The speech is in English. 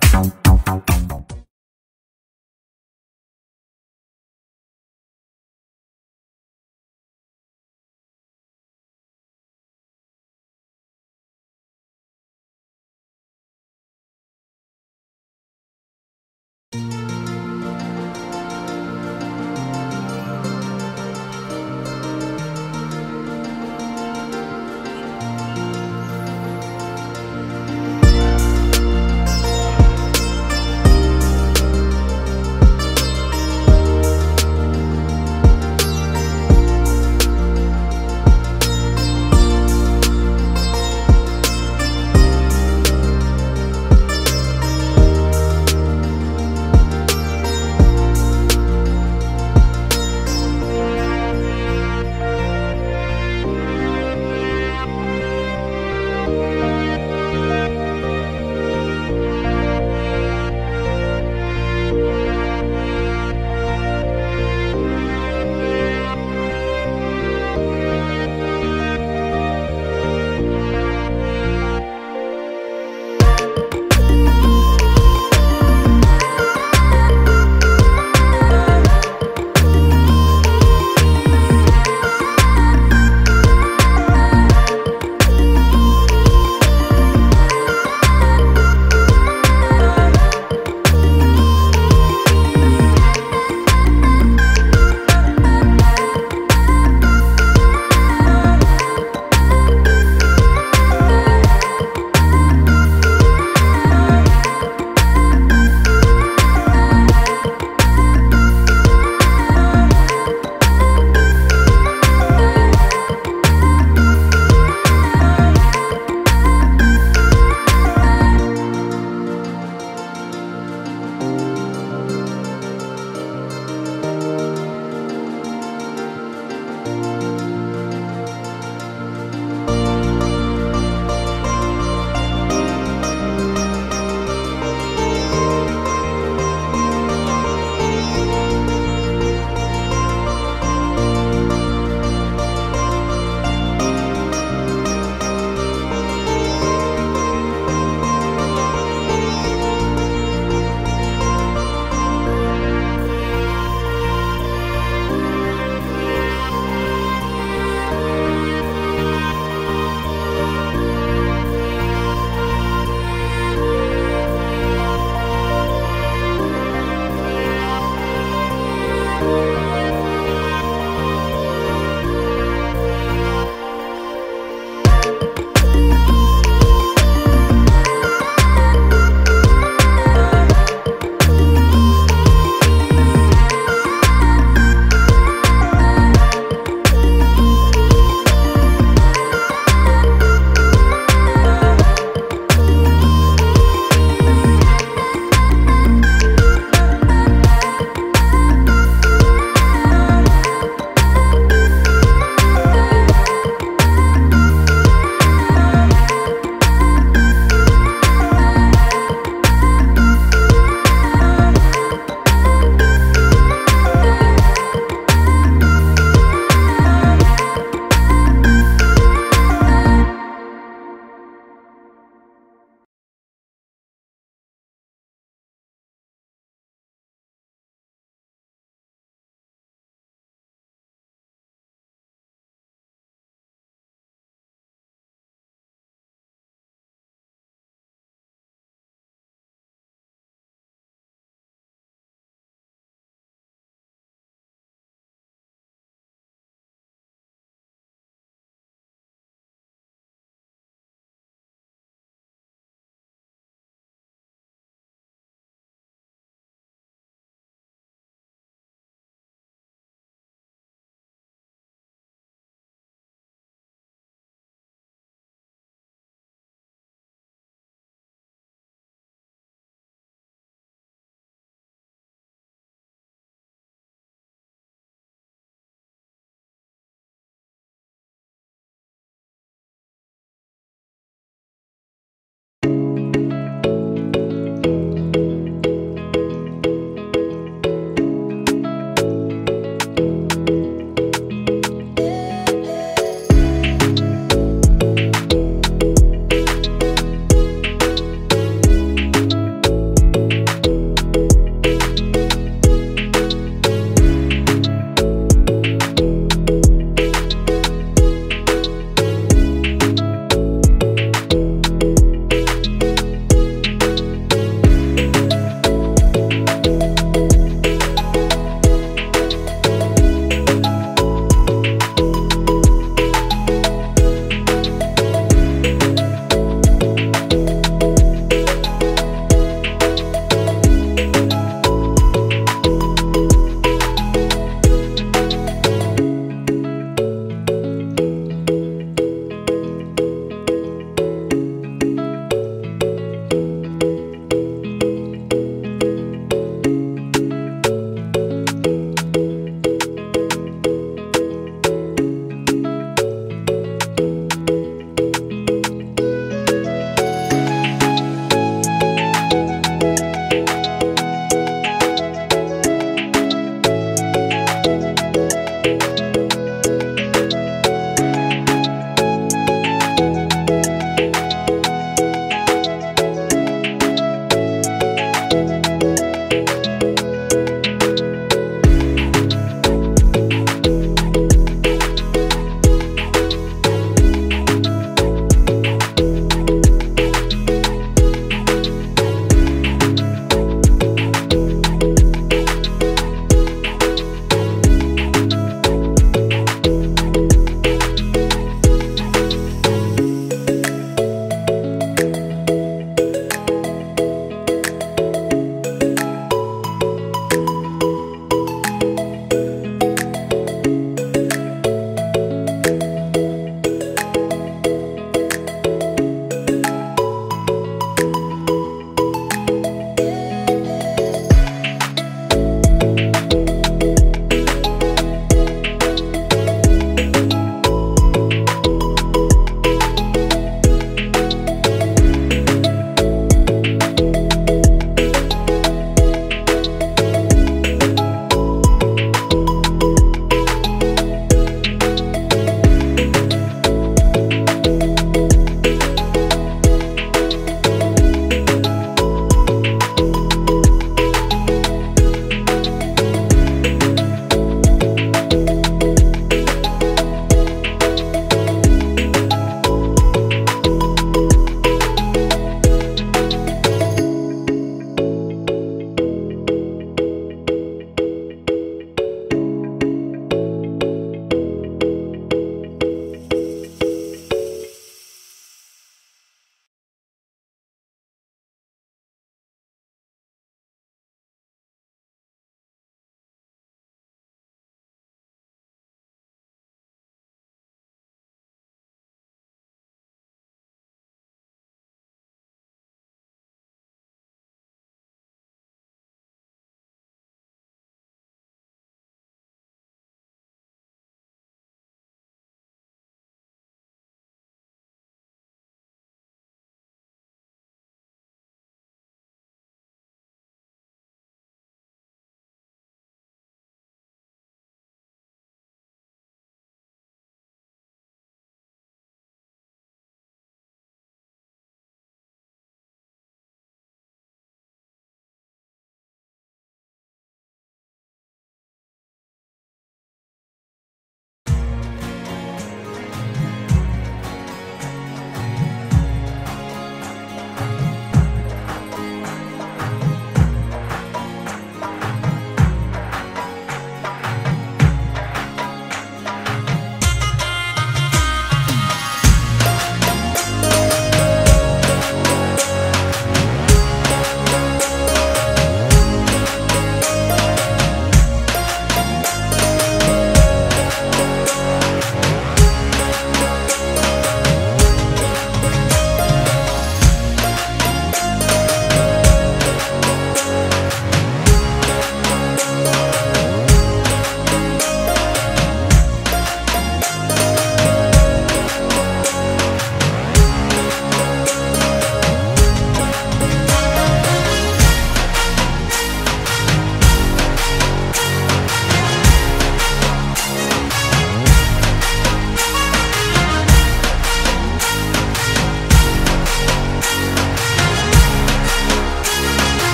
Bye.